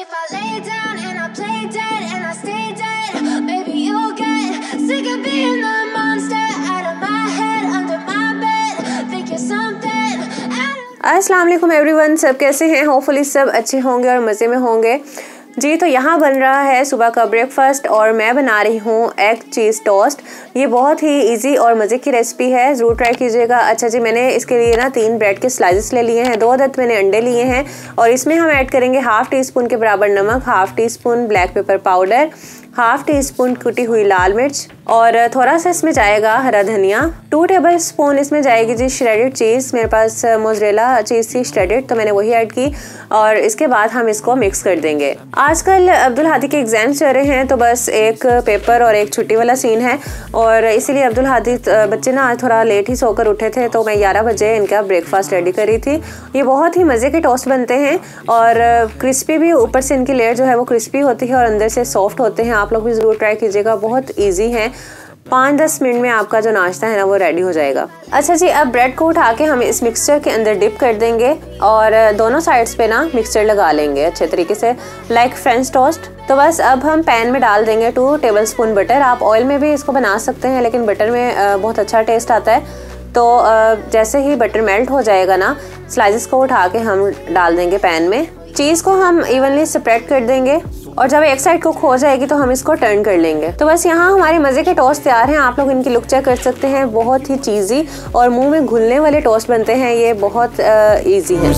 if I lay down and I play dead and I stay dead, maybe you'll get sick of being the monster out of my head, under my bed. Think you're something out of अस्सलाम सब कैसे हैं hopefully सब अच्छे होंगे और मज़े में होंगे जी तो यहाँ बन रहा है सुबह का ब्रेकफास्ट और मैं बना रही हूँ एग चीज़ टोस्ट ये बहुत ही इजी और मज़े की रेसिपी है। ज़रूर ट्राई कीजिएगा। अच्छा जी, मैंने इसके लिए ना तीन ब्रेड के स्लाइसेस ले लिए हैं। दो अदद मैंने अंडे लिए हैं और इसमें हम ऐड करेंगे हाफ़ टी स्पून के बराबर नमक half teaspoon black pepper powder half teaspoon कुटी हुई लाल मिर्च और थोड़ा सा इसमें जाएगा हरा धनिया। टू टेबल स्पून इसमें जाएगी जी श्रेडेड चीज़ मेरे पास मोजरेला चीज़ थी श्रेडेड तो मैंने वही ऐड की और इसके बाद हम इसको मिक्स कर देंगे। आजकल अब्दुल हादी के एग्ज़ाम्स चल रहे हैं तो बस एक पेपर और एक छुट्टी वाला सीन है और इसीलिए अब्दुल हादी बच्चे ना आज थोड़ा लेट ही सोकर उठे थे तो मैं ग्यारह बजे इनका ब्रेकफास्ट रेडी करी थी। ये बहुत ही मज़े के टोस्ट बनते हैं और क्रिस्पी भी, ऊपर से इनकी लेयर जो है वो क्रिस्पी होती है और अंदर से सॉफ्ट होते हैं। आप लोग भी ज़रूर ट्राई कीजिएगा, बहुत ईजी है। पाँच दस मिनट में आपका जो नाश्ता है ना, वो रेडी हो जाएगा। अच्छा जी, अब ब्रेड को उठा के हम इस मिक्सचर के अंदर डिप कर देंगे और दोनों साइड्स पे ना मिक्सचर लगा लेंगे अच्छे तरीके से लाइक फ्रेंच टोस्ट तो बस अब हम पैन में डाल देंगे टू टेबल स्पून बटर आप ऑयल में भी इसको बना सकते हैं, लेकिन बटर में बहुत अच्छा टेस्ट आता है। तो जैसे ही बटर मेल्ट हो जाएगा ना स्लाइसेस को उठा के हम डाल देंगे पैन में। चीज़ को हम इवनली स्प्रेड कर देंगे। और जब एक साइड कुक हो जाएगी तो हम इसको टर्न कर लेंगे। तो बस यहाँ हमारे मज़े के टोस्ट तैयार हैं। आप लोग इनकी लुक चेक कर सकते हैं। बहुत ही चीज़ी और मुँह में घुलने वाले टोस्ट बनते हैं। ये बहुत ईजी है।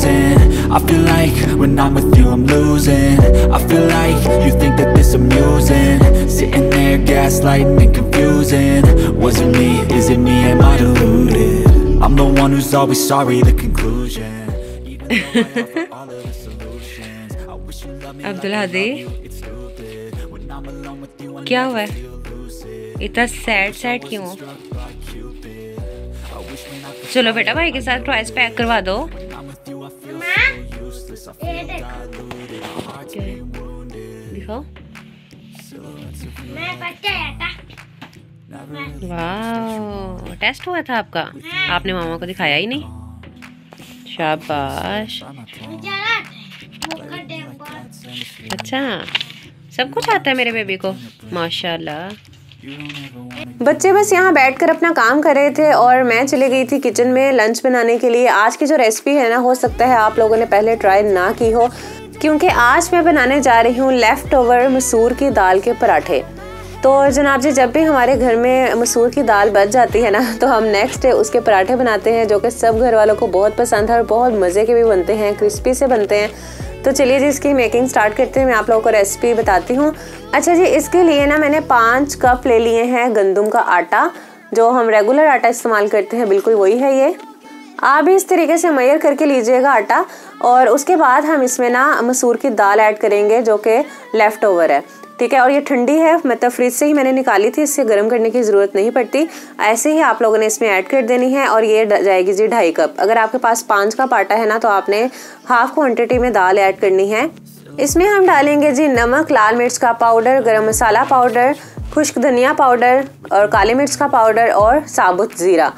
I क्या हुआ इतना सैड सैड क्यों? चलो बेटा भाई के साथ ट्रॉइस पैक करवा दो। मैं टेस्ट हुआ था आपका? आपने मामा को दिखाया ही नहीं? शाबाश। अच्छा।, अच्छा। सब कुछ आता है मेरे बेबी को। माशाल्लाह। बच्चे बस यहाँ बैठकर अपना काम कर रहे थे और मैं चली गई थी किचन में लंच बनाने के लिए। आज की जो रेसिपी है ना, हो सकता है आप लोगों ने पहले ट्राई ना की हो, क्योंकि आज मैं बनाने जा रही हूँ लेफ़्ट ओवर मसूर की दाल के पराठे। तो जनाब जी, जब भी हमारे घर में मसूर की दाल बच जाती है ना तो हम नेक्स्ट डे उसके पराठे बनाते हैं, जो कि सब घर वालों को बहुत पसंद है और बहुत मज़े के भी बनते हैं क्रिस्पी से बनते हैं। तो चलिए जी, इसकी मेकिंग स्टार्ट करते हैं, मैं आप लोगों को रेसिपी बताती हूँ। अच्छा जी, इसके लिए ना मैंने पाँच कप ले लिए हैं गंदम का आटा, जो हम रेगुलर आटा इस्तेमाल करते हैं, बिल्कुल वही है ये। आप भी इस तरीके से मैयर करके लीजिएगा आटा, और उसके बाद हम इसमें ना मसूर की दाल ऐड करेंगे, जो कि लेफ़्ट ओवर है। ठीक है, और ये ठंडी है मतलब फ्रिज से ही मैंने निकाली थी, इससे गर्म करने की ज़रूरत नहीं पड़ती। ऐसे ही आप लोगों ने इसमें ऐड कर देनी है, और ये जाएगी जी ढाई कप अगर आपके पास पाँच का पाटा है ना तो आपने हाफ़ क्वान्टिटी में दाल ऐड करनी है। इसमें हम डालेंगे जी नमक, लाल मिर्च का पाउडर गरम मसाला पाउडर खुश्क धनिया पाउडर और काली मिर्च का पाउडर और साबुत ज़ीरा।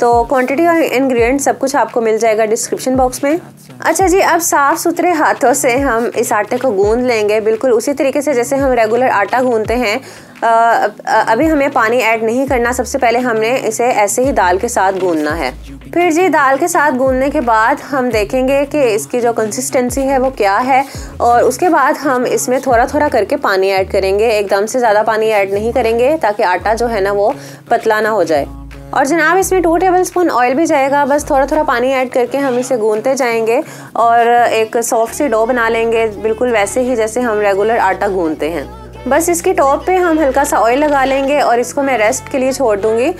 तो क्वांटिटी और इंग्रेडिएंट सब कुछ आपको मिल जाएगा डिस्क्रिप्शन बॉक्स में। अच्छा जी, अब साफ़ सुथरे हाथों से हम इस आटे को गूंद लेंगे। बिल्कुल उसी तरीके से जैसे हम रेगुलर आटा गूंदते हैं अभी हमें पानी ऐड नहीं करना। सबसे पहले हमने इसे ऐसे ही दाल के साथ गूंदना है। फिर जी, दाल के साथ गूंदने के बाद हम देखेंगे कि इसकी जो कंसिस्टेंसी है वो क्या है और उसके बाद हम इसमें थोड़ा थोड़ा करके पानी ऐड करेंगे। एकदम से ज़्यादा पानी ऐड नहीं करेंगे ताकि आटा जो है ना वो पतला ना हो जाए। और जनाब, इसमें टू टेबल स्पून ऑयल भी जाएगा। बस थोड़ा थोड़ा पानी ऐड करके हम इसे गूंदते जाएँगे और एक सॉफ्ट सी डो बना लेंगे, बिल्कुल वैसे ही जैसे हम रेगुलर आटा गूंदते हैं। बस इसकी टॉप पे हम हल्का सा ऑयल लगा लेंगे और इसको मैं रेस्ट के लिए छोड़ दूँगी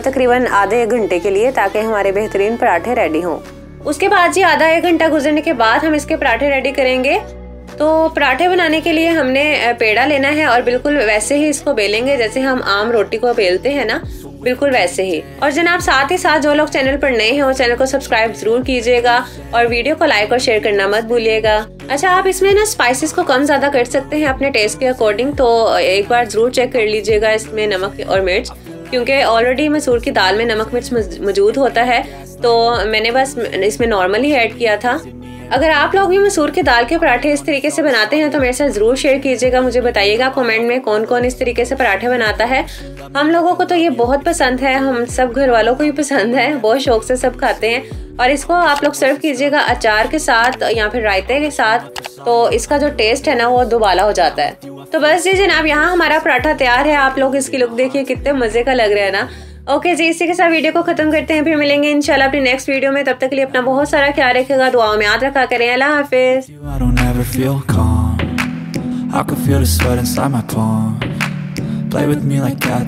तकरीबन आधे एक घंटे के लिए, ताकि हमारे बेहतरीन पराठे रेडी हों। उसके बाद जी आधा एक घंटा गुजरने के बाद हम इसके पराठे रेडी करेंगे। तो पराठे बनाने के लिए हमने पेड़ा लेना है और बिल्कुल वैसे ही इसको बेलेंगे, जैसे हम आम रोटी को बेलते हैं ना बिल्कुल वैसे ही। और जनाब, साथ ही साथ जो लोग चैनल पर नए हैं, वो चैनल को सब्सक्राइब ज़रूर कीजिएगा और वीडियो को लाइक और शेयर करना मत भूलिएगा। अच्छा आप इसमें ना स्पाइसेस को कम ज़्यादा कर सकते हैं अपने टेस्ट के अकॉर्डिंग तो एक बार ज़रूर चेक कर लीजिएगा इसमें नमक और मिर्च, क्योंकि ऑलरेडी मसूर की दाल में नमक मिर्च मौजूद होता है। तो मैंने बस इसमें नॉर्मल ऐड किया था। अगर आप लोग भी मसूर की दाल के पराठे इस तरीके से बनाते हैं तो मेरे साथ ज़रूर शेयर कीजिएगा, मुझे बताइएगा कमेंट में कौन कौन इस तरीके से पराठे बनाता है। हम लोगों को तो ये बहुत पसंद है, हम सब घर वालों को भी पसंद है, बहुत शौक से सब खाते हैं। और इसको आप लोग सर्व कीजिएगा अचार के साथ या फिर रायते के साथ तो इसका जो टेस्ट है ना, वो दोबाला हो जाता है। तो बस जी जनाब, यहाँ हमारा पराठा तैयार है, आप लोग इसकी लुक देखिए, कितने मज़े का लग रहा है ना। ओके जी, इसी के साथ वीडियो को खत्म करते हैं, फिर मिलेंगे इंशाल्लाह अपनी नेक्स्ट वीडियो में। तब तक के लिए अपना बहुत सारा ख्याल रखेगा दुआओं में याद रखा करें। अल्लाह हाफिज़। I could feel the sweat inside my palm. Play with me like